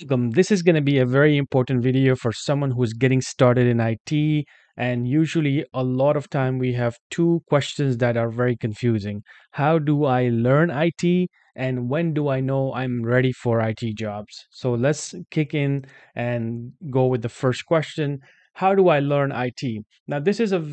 Welcome. This is going to be a very important video for someone who's getting started in IT. And usually, a lot of time, we have two questions that are very confusing. How do I learn IT? And when do I know I'm ready for IT jobs? So let's kick in and go with the first question. How do I learn IT? Now, this is a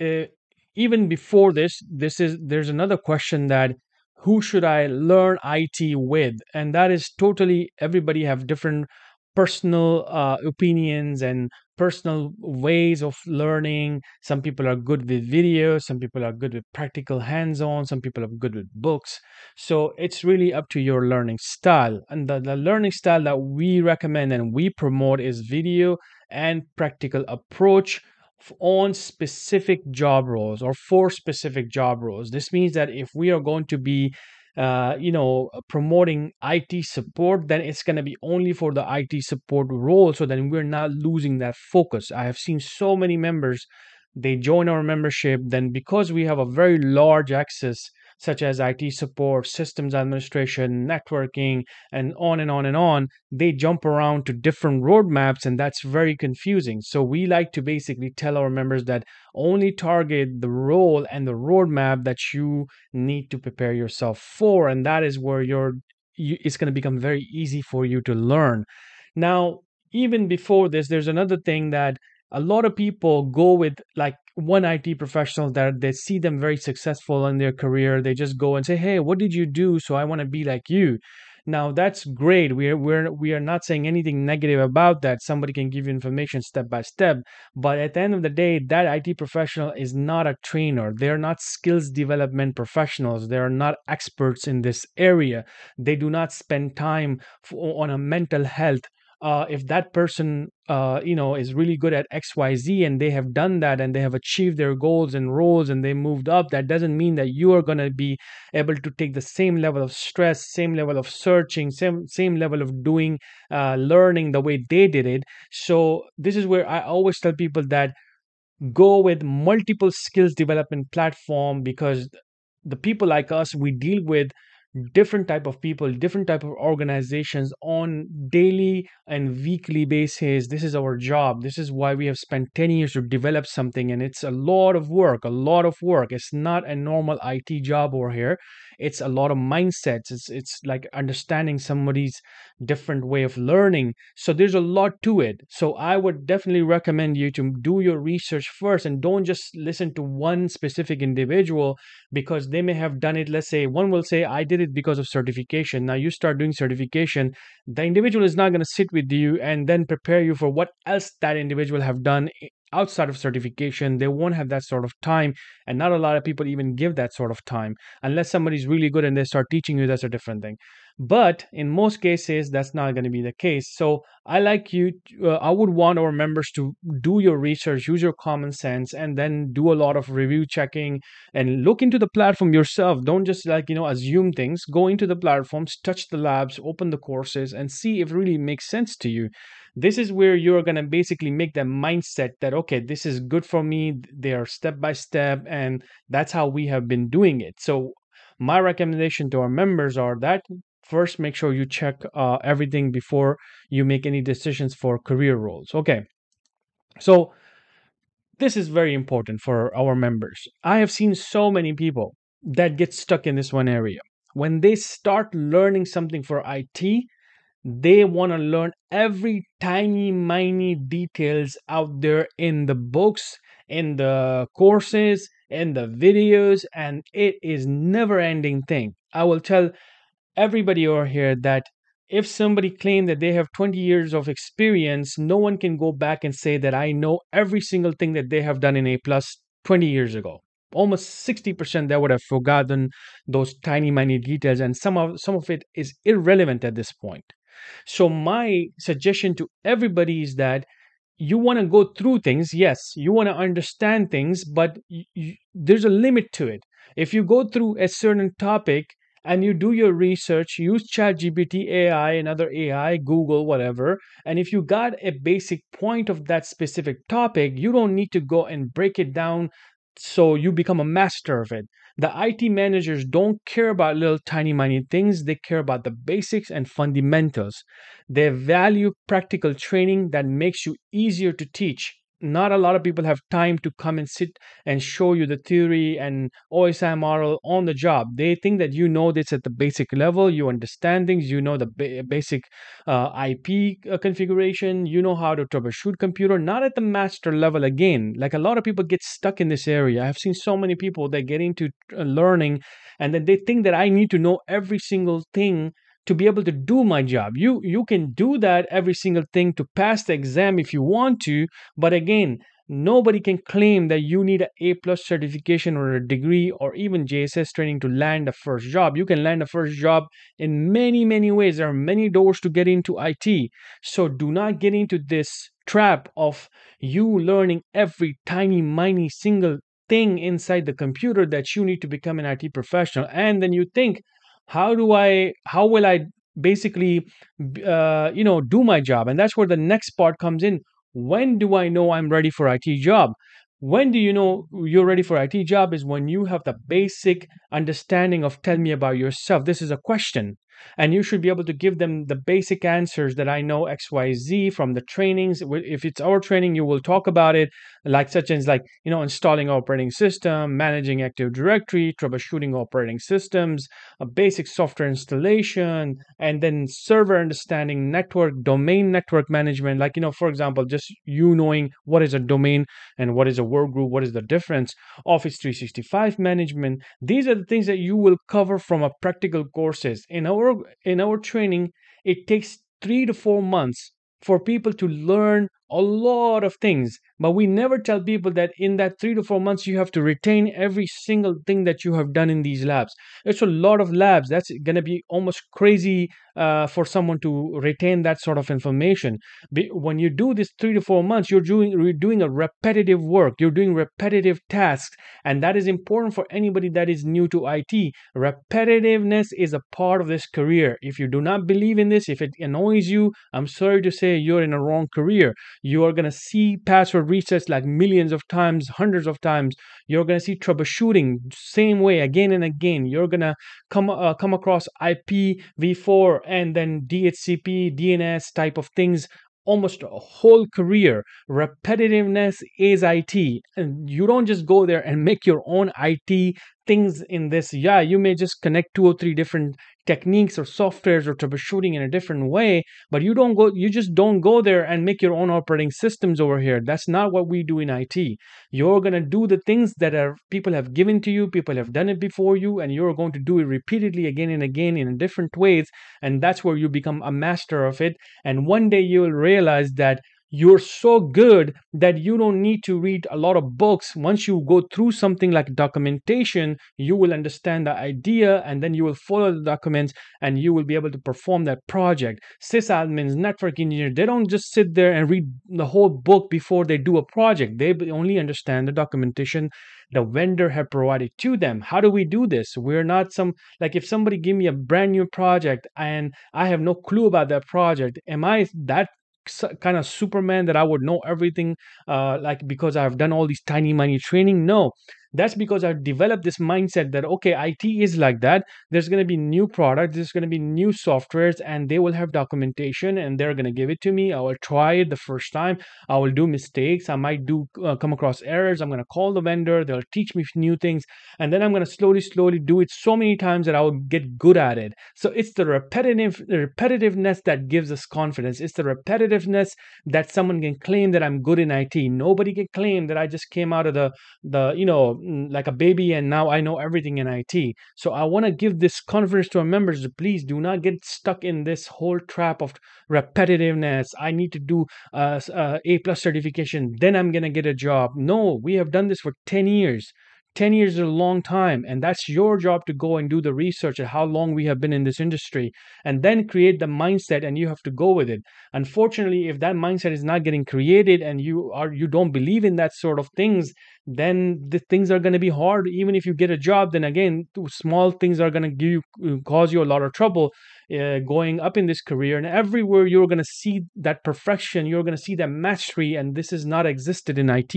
uh, even before this, this is there's another question that who should I learn IT with? And that is totally everybody have different personal uh, opinions and personal ways of learning. Some people are good with video, some people are good with practical hands on, some people are good with books. So it's really up to your learning style. And the, the learning style that we recommend and we promote is video and practical approach on specific job roles or for specific job roles. This means that if we are going to be uh, you know, promoting IT support, then it's going to be only for the IT support role. So then we're not losing that focus. I have seen so many members, they join our membership, then because we have a very large access such as IT support, systems administration, networking, and on and on and on, they jump around to different roadmaps, and that's very confusing. So, we like to basically tell our members that only target the role and the roadmap that you need to prepare yourself for, and that is where you're, you, it's going to become very easy for you to learn. Now, even before this, there's another thing that a lot of people go with like one IT professional that they see them very successful in their career. They just go and say, "Hey, what did you do? So I want to be like you." Now that's great. We're we're we are not saying anything negative about that. Somebody can give you information step by step, but at the end of the day, that IT professional is not a trainer. They're not skills development professionals. They are not experts in this area. They do not spend time on a mental health uh, if that person uh, you know is really good at xyz and they have done that and they have achieved their goals and roles and they moved up that doesn't mean that you are going to be able to take the same level of stress same level of searching same same level of doing uh, learning the way they did it. So this is where i always tell people that go with multiple skills development platform because the people like us we deal with different type of people different type of organizations on daily and weekly basis. This is our job. This is why we have spent 10 years to develop something and it's a lot of work a lot of work. It's not a normal IT job over here it's a lot of mindsets it's it's like understanding somebody's different way of learning so there's a lot to it. So i would definitely recommend you to do your research first and don't just listen to one specific individual because they may have done it. Let's say one will say i did it because of certification. Now you start doing certification the individual is not going to sit with you and then prepare you for what else that individual have done outside of certification they won't have that sort of time and not a lot of people even give that sort of time unless somebody's really good and they start teaching you that's a different thing but in most cases that's not going to be the case. So i like you uh, i would want our members to do your research use your common sense and then do a lot of review checking and look into the platform yourself. Don't just like you know assume things. Go into the platforms touch the labs open the courses and see if it really makes sense to you. This is where you're going to basically make the mindset that okay this is good for me. They are step by step and that's how we have been doing it. So my recommendation to our members are that first make sure you check uh, everything before you make any decisions for career roles okay? So this is very important for our members. I have seen so many people that get stuck in this one area. When they start learning something for it they want to learn every tiny miny details out there in the books in the courses in the videos and it is never ending thing. I will tell everybody over here that if somebody claimed that they have 20 years of experience no one can go back and say that i know every single thing that they have done in a plus 20 years ago almost 60% they would have forgotten those tiny miny details and some of some of it is irrelevant at this point so, my suggestion to everybody is that you want to go through things. Yes, you want to understand things, but there's a limit to it. If you go through a certain topic and you do your research, use ChatGPT, AI, another AI, Google, whatever, and if you got a basic point of that specific topic, you don't need to go and break it down so you become a master of it the IT managers don't care about little tiny minute things. They care about the basics and fundamentals. They value practical training that makes you easier to teach not a lot of people have time to come and sit and show you the theory and OSI model on the job. They think that you know this at the basic level, you understand things, you know the ba- basic uh, IP uh, configuration, you know how to troubleshoot computer, not at the master level again. Like a lot of people get stuck in this area. I've seen so many people that get into uh, learning and then they think that I need to know every single thing to be able to do my job. You you can do that every single thing to pass the exam if you want to, but again, nobody can claim that you need an A plus certification or a degree or even JSS training to land a first job. You can land a first job in many many ways. There are many doors to get into IT. So do not get into this trap of you learning every tiny miny single thing inside the computer that you need to become an IT professional and then you think how do i how will i basically uh, you know do my job? And that's where the next part comes in. When do i know i'm ready for it job? When do you know you're ready for it job is when you have the basic understanding of tell me about yourself. This is a question and you should be able to give them the basic answers that I know XYZ from the trainings. If it's our training, you will talk about it, like such as like, you know, installing operating system, managing Active Directory, troubleshooting operating systems, a basic software installation, and then server understanding, network, domain network management. Like, you know, for example, just you knowing what is a domain and what is a work group, what is the difference, Office 365 management. These are the things that you will cover from a practical courses. In our in our training, it takes three to four months for people to learn a lot of things but we never tell people that in that three to four months you have to retain every single thing that you have done in these labs. It's a lot of labs. That's going to be almost crazy uh, for someone to retain that sort of information. When you do this three to four months you're doing you're doing a repetitive work. You're doing repetitive tasks. And that is important for anybody that is new to it repetitiveness is a part of this career. If you do not believe in this if it annoys you i'm sorry to say you're in a wrong career. You are going to see password resets like millions of times, hundreds of times. You're to see troubleshooting same way again and again. You're to come uh, come across IPv4 and then DHCP, DNS type of things almost a whole career. Repetitiveness is IT. And you don't just go there and make your own IT things in this. Yeah, you may just connect two or three different techniques or softwares or troubleshooting in a different way but you don't go you just don't go there and make your own operating systems over here that's not what we do in IT you're going to do the things that are people have given to you people have done it before you and you're going to do it repeatedly again and again in different ways and that's where you become a master of it and one day you'll realize that you're so good that you don't need to read a lot of books. Once you go through something like documentation, you will understand the idea and then you will follow the documents and you will be able to perform that project. Sysadmins, network engineers, they don't just sit there and read the whole book before they do a project. They only understand the documentation the vendor have provided to them. How do we do this? We're not some like if somebody give me a brand new project and I have no clue about that project, am I that kind of superman that i would know everything uh, like because i've done all these tiny money training? No that's because I've developed this mindset that okay, IT is like that. There's going to be new products, there's going to be new softwares, and they will have documentation, and they're going to give it to me. I will try it the first time. I will do mistakes. I might do uh, come across errors. I'm going to call the vendor. They'll teach me new things, and then I'm going to slowly, slowly do it so many times that I will get good at it. So it's the repetitive the repetitiveness that gives us confidence. It's the repetitiveness that someone can claim that I'm good in IT. Nobody can claim that I just came out of the the you know like a baby and now I know everything in IT. So I want to give this confidence to our members. Please do not get stuck in this whole trap of repetitiveness. I need to do uh, uh, A plus certification, then I'm gonna get a job. No, we have done this for 10 years. 10 years is a long time and that's your job to go and do the research at how long we have been in this industry and then create the mindset and you have to go with it unfortunately if that mindset is not getting created and you are you don't believe in that sort of things then the things are going to be hard. Even if you get a job then again small things are going to give you uh, cause you a lot of trouble uh, going up in this career. And everywhere you're going to see that perfection you're going to see that mastery and this is not existed in it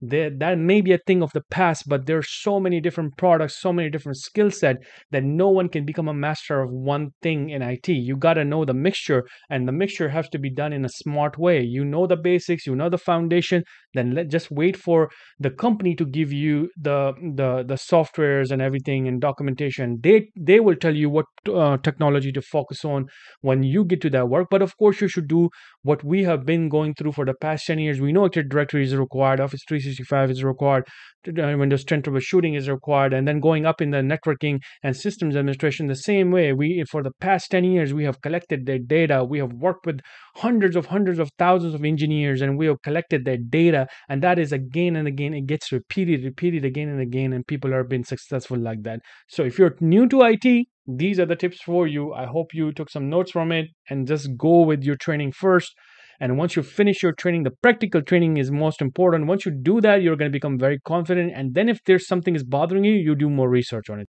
there, that may be a thing of the past but there's so many different products so many different skill set that no one can become a master of one thing in it you got to know the mixture and the mixture has to be done in a smart way. You know the basics you know the foundation then let just wait for the company to give you the the the softwares and everything and documentation they they will tell you what uh, technology to focus on when you get to that work. But of course, you should do what we have been going through for the past 10 years. We know Active Directory is required, Office 365 is required, uh, Windows 10 troubleshooting is required, and then going up in the networking and systems administration the same way. We, for the past 10 years, we have collected their data. We have worked with hundreds of hundreds of thousands of engineers, and we have collected their data. And that is again and again, it gets repeated, repeated again and again, and people are being successful like that. So if you're new to IT, these are the tips for you. I hope you took some notes from it and just go with your training first. And once you finish your training, the practical training is most important. Once you do that, you're going to become very confident. And then if there's something is bothering you, you do more research on it.